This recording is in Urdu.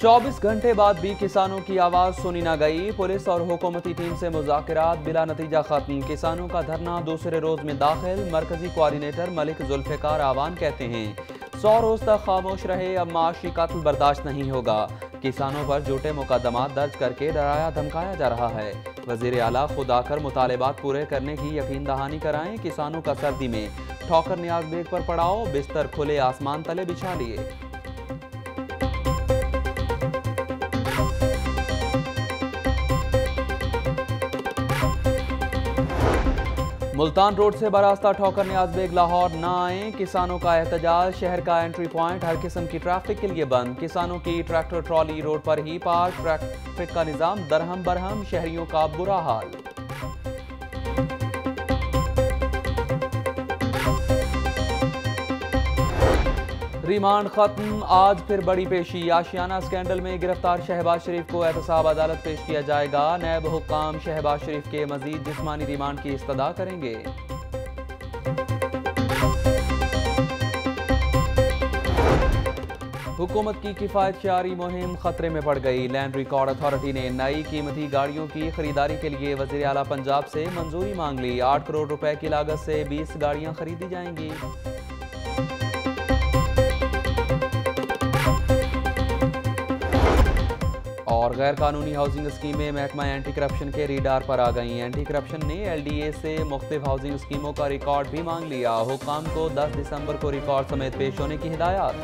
چوبیس گھنٹے بعد بھی کسانوں کی آواز سنی نہ گئی۔ پولیس اور حکومتی ٹیم سے مذاکرات بلا نتیجہ ختم کسانوں کا دھرنا دوسرے روز میں داخل۔ مرکزی کوارڈینیٹر ملک ذوالفقار آوان کہتے ہیں، سو روز تک خاموش رہے، اب معاشی قتل برداشت نہیں ہوگا۔ کسانوں پر جھوٹے مقدمات درج کر کے ڈرایا، دھمکایا جا رہا ہے۔ وزیر اعلیٰ خود آ کر مطالبات پورے کرنے کی یقین دہانی کرائیں۔ کسانوں کا سردی میں ٹھوکر نیاز بیگ پر پڑاؤ، بستر کھلے، آسمان تلے بچھا لیے۔ ملتان روڈ سے براستہ ٹھوکر نیاز بیگ لاہور نہ آئیں کسانوں کا احتجاج، شہر کا انٹری پوائنٹ ہر قسم کی ٹریفک کے لیے بند۔ کسانوں کی ٹریکٹر ٹرالی روڈ پر ہی پارک ٹریفک کا نظام درہم برہم، شہریوں کا برا حال۔ ریمانڈ ختم۔ آج پھر بڑی پیشی۔ آشیانہ سکینڈل میں گرفتار شہباز شریف کو احتساب عدالت پیش کیا جائے گا۔ نیب حکام شہباز شریف کے مزید جسمانی ریمانڈ کی استدا کریں گے۔ حکومت کی کفایت شعاری مہم خطرے میں پڑ گئی۔ لینڈ ریکارڈ اتھارٹی نے نئی قیمتی گاڑیوں کی خریداری کے لیے وزیر اعلیٰ پنجاب سے منظوری مانگ لی۔ آٹھ کروڑ روپے کی لاگت سے بیس گاڑیاں خریدی جائیں گی۔ اور غیر قانونی ہاؤسنگ اسکیمیں محکمہ اینٹی کرپشن کے ریڈار پر آ گئیں۔ اینٹی کرپشن نے ایل ڈی اے سے مختلف ہاؤسنگ اسکیموں کا ریکارڈ بھی مانگ لیا۔ حکام کو دس دسمبر کو ریکارڈ سمیت پیش ہونے کی ہدایات۔